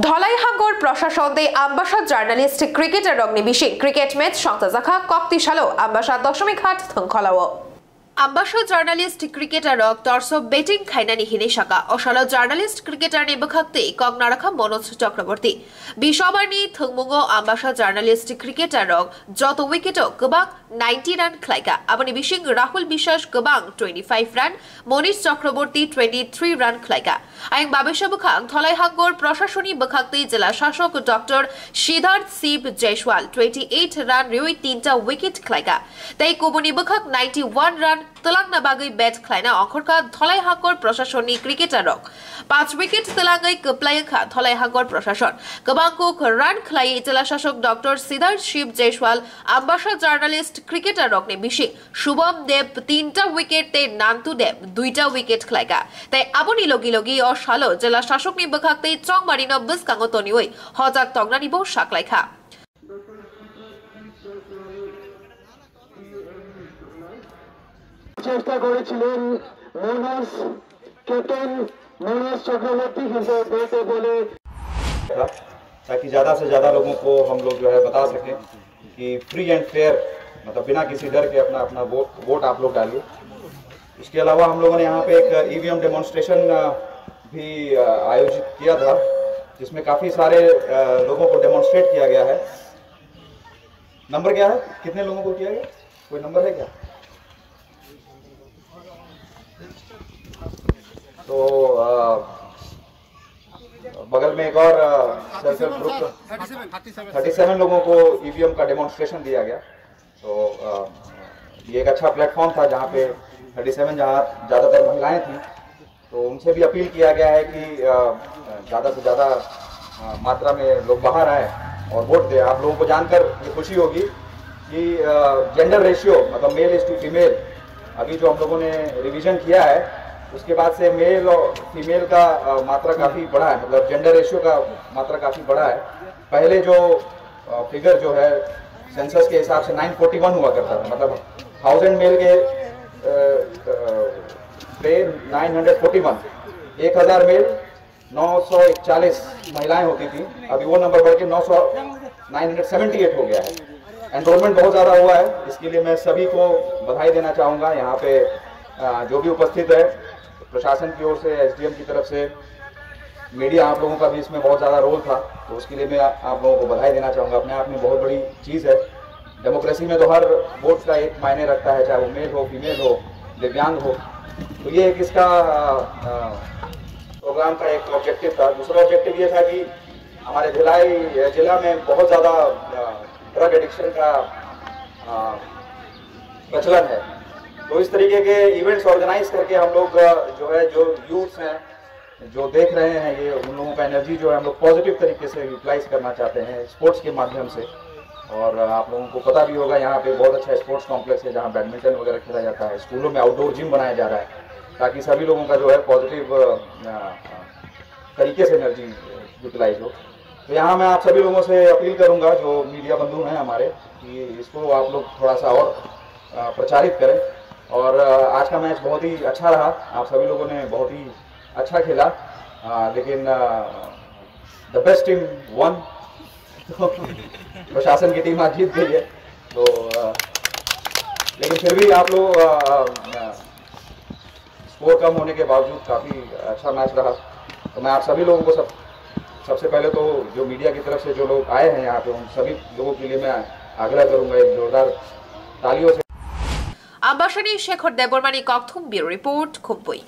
ধলাইহাঙ্গর প্রশাসনতে আম্বাসাদ journalist cricketer অগ্নিবিশে ক্রিকেট ম্যাচ সংতাজাখা কপ্তিশালো আম্বাসাদ দশমিক হাট থংখলাও আম্বাসা জার্নালিস্ট ক্রিকেটারক দর্শ বেটিং খাইনানি হিনে শাখা। অশাল জার্নালিস্ট ক্রিকেটারনি বখাক্তে কক নারাখা মনোজ চক্রবর্তী। বিশবারনি থংমুঙ্গ আম্বাসা জার্নালিস্ট ক্রিকেটারক যত উইকেটও গোবাং নাইনটি রান খ্লাইকা। আবনি বিশিং, Rahul Biswas, গোবাং twenty five run Manish Chakraborty twenty three run খ্লাইকা। আইং বাবেশা বখাং, ধলাইহাঙ্গর প্রশাসনী বখাক্তে জেলা শাসক doctor Siddharth Shiv Jaiswal twenty eight run রিউই তিনটা উইকেট খ্লাইকা। তাই কোবনি বখাক নাইনটি ওয়ান রান તેલંગનાબાગઈ બેટ ખલાઈના અખરકા ધલાઈ હાકોર પ્રશાસનની ક્રિકેટારક পাঁচ উইকেট তেলাঙ্গাই কপলাইখা থলাইহাগড় প্রশাসন। কবাঙ্কুক রান খেলাই জেলা শাসক doctor Siddharth Shiv Jaiswal, Ambassa journalist cricketer রগ্নে বিশি শুভম দেব তিনটা উইকেটে নান্তু দেব দুইটা উইকেট খেলাইগা। তাই আবনি লগি লগি অ সালো জেলা শাসক নিবখাকতে চং মারিন বিস্কাঙ্গ তনিওই হজাক তগনা নিব সাকলাইখা চেষ্টা করেছিলেন মনোজ ক্যাপ্টেন মনোজ चक्रवर्ती के बेटे बोले था ताकि ज़्यादा से ज़्यादा लोगों को हम लोग जो है बता सकें कि फ्री एंड फेयर मतलब बिना किसी डर के अपना अपना वोट वोट आप लोग डालिए इसके अलावा हम लोगों ने यहाँ पे एक ईवीएम डेमोन्स्ट्रेशन भी अ, आयोजित किया था जिसमें काफ़ी सारे अ, लोगों को डेमोन्स्ट्रेट किया गया है नंबर क्या है कितने लोगों को किया गया कोई नंबर है क्या तो बगल में एक और सेल्फ ग्रुप थर्टी सेवन लोगों को ईवीएम का डेमोन्स्ट्रेशन दिया गया। तो ये एक अच्छा प्लेटफॉर्म था जहाँ पे थर्टी सेवन जहाँ ज़्यादातर महिलाएँ थी। तो उनसे भी अपील किया गया है कि ज़्यादा से ज़्यादा मात्रा में लोग बाहर आए और वोट दें। आप लोगों को जानकर ये खुशी होगी कि जेंडर रेशियो मतलब मेल इज़ टू फीमेल अभी जो हम लोगों ने रिवीजन किया है उसके बाद से मेल और फीमेल का मात्रा काफ़ी बढ़ा है मतलब जेंडर रेशियो का मात्रा काफ़ी बढ़ा है। पहले जो फिगर जो है सेंसस के हिसाब से 941 हुआ करता था मतलब थाउज़ेंड मेल के नाइन हंड्रेड फोर्टी वन एक हज़ार मेल 941 महिलाएँ होती थी। अभी वो नंबर बढ़ के 900 978 हो गया है। एनरोलमेंट बहुत ज़्यादा हुआ है, इसके लिए मैं सभी को बधाई देना चाहूँगा। यहाँ पे जो भी उपस्थित है प्रशासन की ओर से, एसडीएम की तरफ़ से, मीडिया आप लोगों का भी इसमें बहुत ज़्यादा रोल था तो उसके लिए मैं आप लोगों को बधाई देना चाहूँगा। अपने आप में बहुत बड़ी चीज़ है। डेमोक्रेसी में तो हर वोट का एक मायने रखता है, चाहे वो मेल हो, फीमेल हो, दिव्यांग हो। तो ये एक इसका प्रोग्राम का एक ऑब्जेक्टिव था। दूसरा ऑब्जेक्टिव ये था कि हमारे भिलाई जिला में बहुत ज़्यादा ड्रग एडिक्शन का प्रचलन है। तो इस तरीके के इवेंट्स ऑर्गेनाइज करके हम लोग जो है, जो यूथ्स हैं, जो देख रहे हैं ये, उन लोगों का एनर्जी जो है हम लोग पॉजिटिव तरीके से यूटिलाइज करना चाहते हैं स्पोर्ट्स के माध्यम से। और आप लोगों को पता भी होगा यहाँ पे बहुत अच्छा स्पोर्ट्स कॉम्प्लेक्स है जहाँ बैडमिंटन वगैरह खेला जाता है। स्कूलों में आउटडोर जिम बनाया जा रहा है, ताकि सभी लोगों का जो है पॉजिटिव तरीके से एनर्जी यूटिलाइज हो। तो यहाँ मैं आप सभी लोगों से अपील करूँगा, जो मीडिया बंधु हैं हमारे, कि इसको आप लोग थोड़ा सा और प्रचारित करें। और आज का मैच बहुत ही अच्छा रहा। आप सभी लोगों ने बहुत ही अच्छा खेला। अ, लेकिन द बेस्ट टीम वन प्रशासन की टीम आज जीत गई है। तो अ, लेकिन फिर भी आप लोग स्कोर कम होने के बावजूद काफ़ी अच्छा मैच रहा। तो मैं आप सभी लोगों को सब सबसे पहले तो जो मीडिया की तरफ़ से जो लोग आए हैं यहाँ पे उन सभी लोगों के लिए मैं आग्रह करूँगा एक जोरदार तालियों से আম্বাসানি শেখর দেবরমানি কথম ব্যুরো রিপোর্ট বই।